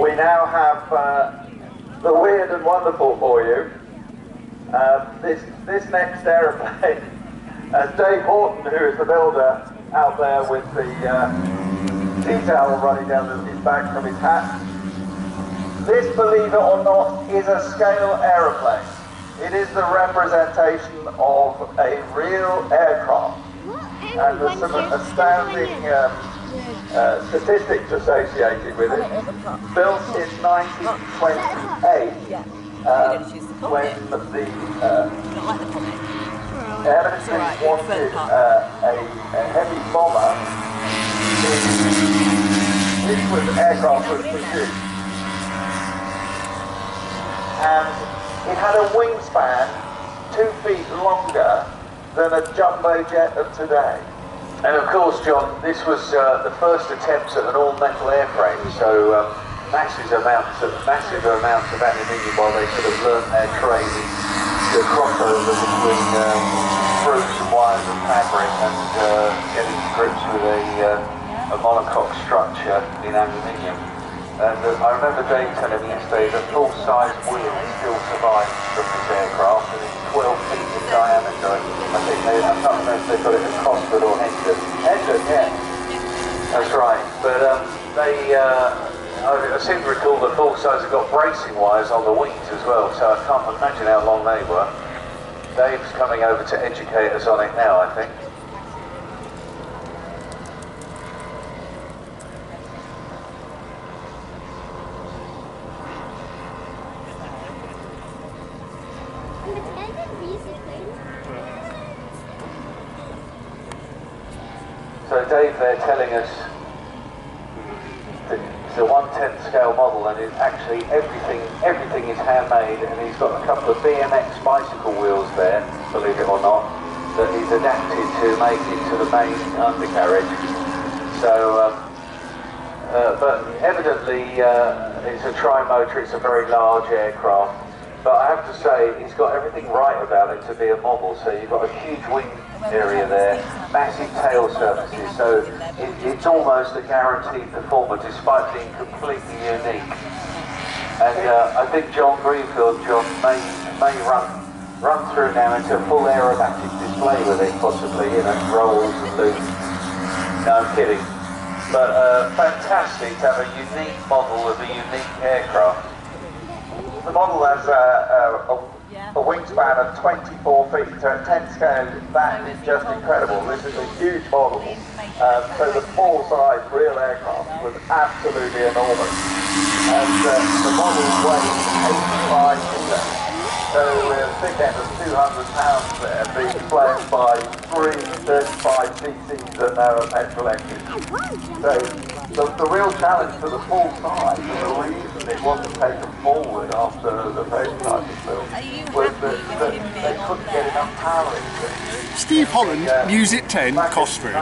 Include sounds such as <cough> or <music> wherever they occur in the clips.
we now have uh, the weird and wonderful for you. Um, this, this next aeroplane, as <laughs> Dave Horton, who is the builder out there with the uh, detail running down his back from his hat, this, believe it or not, is a scale aeroplane. It is the representation of a real aircraft. And there's some astounding um, uh, statistics associated with it. Built in 1928, um, when the uh, air Ministry wanted uh, a, a heavy bomber, this was aircraft was produced. And it had a wingspan two feet longer than a jumbo jet of today. And of course, John, this was uh, the first attempt at an all-metal airframe, so um, massive amounts of massive amounts of aluminium while they sort of learnt their trade the crossover between um, spruce and wires and fabric and uh, getting to grips with a, uh, a monocoque structure in aluminium. And uh, I remember Dave telling me yesterday that full-size wheel still survives from this aircraft and it's 12 feet. I can't if they've got it at Cosford or Hendon. Hendon, yeah. That's right. But um, they, uh, I, I seem to recall the full-size have got bracing wires on the wings as well, so I can't imagine how long they were. Dave's coming over to educate us on it now, I think. So Dave there telling us it's a one-tenth scale model and it actually everything everything is handmade and he's got a couple of BMX bicycle wheels there, believe it or not, that he's adapted to make into the main undercarriage. So, um, uh, but evidently uh, it's a tri-motor, it's a very large aircraft. But I have to say, he's got everything right about it to be a model. So you've got a huge wing area there, massive tail surfaces, so it, it's almost a guaranteed performer despite being completely unique. And uh, I think John Greenfield, John, may, may run run through now into a full aerobatic display with it, possibly, you know, rolls and loops. No, I'm kidding. But uh, fantastic to have a unique model of a unique aircraft. The model has a, a, a, wingspan of 24 feet, so at 10 scale, that is just incredible. This is a huge model. Um, so the full-size real aircraft was absolutely enormous. And uh, the model weighs 85 kilos. So we're a big end of 200 pounds there, being flown by three 35 cc's and now a petrol engine. So the, the real challenge for the full size, and the reason it wasn't taken forward after the prototype was built, was that, that they couldn't get enough power into it. Steve Holland, the, uh, News at 10, Cosford.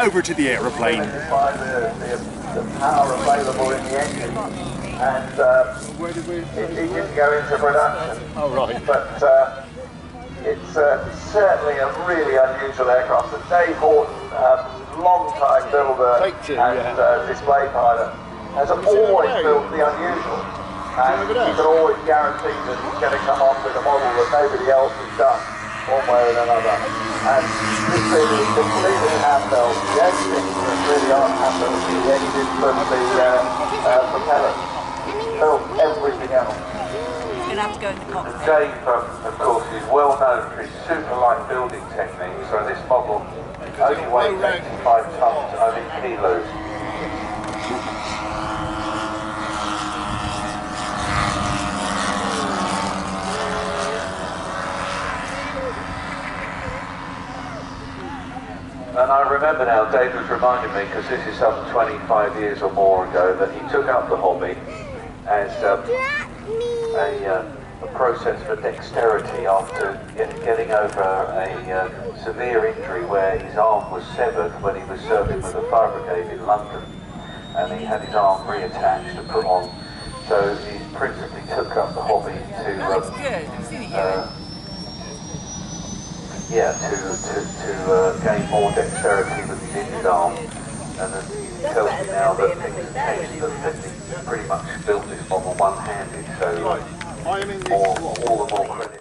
Over to the aeroplane. By the, the, the power available in the engine and uh, it, it, didn't go into production. Oh, right. But uh, it's uh, certainly a really unusual aircraft. And Dave Horton, um, long-time builder and yeah. Uh, display pilot, has always built the unusual. And you can always guarantee that he's going to come up with a model that nobody else has done, one way or another. And this thing is completely hand-built. The engines really aren't hand-built. The engines from the uh, uh, propellers built everything else. You're going to have to go in the cockpit. Dave, um, of course, is well known for his super light building technique, so this model only weighs 85 tons, only kilos. And I remember now, Dave was reminding me, because this is some 25 years or more ago, that he took up the hobby as um, a, uh, a, process for dexterity after get, getting over a uh, severe injury where his arm was severed when he was serving with the fire brigade in London. And he had his arm reattached and put on. So he principally took up the hobby to um, uh, yeah, to, to, to uh, gain more dexterity with his injured arm. and then he tells me now that things have changed, that pretty much built this model one-handed, so I am in this more, all the more credit.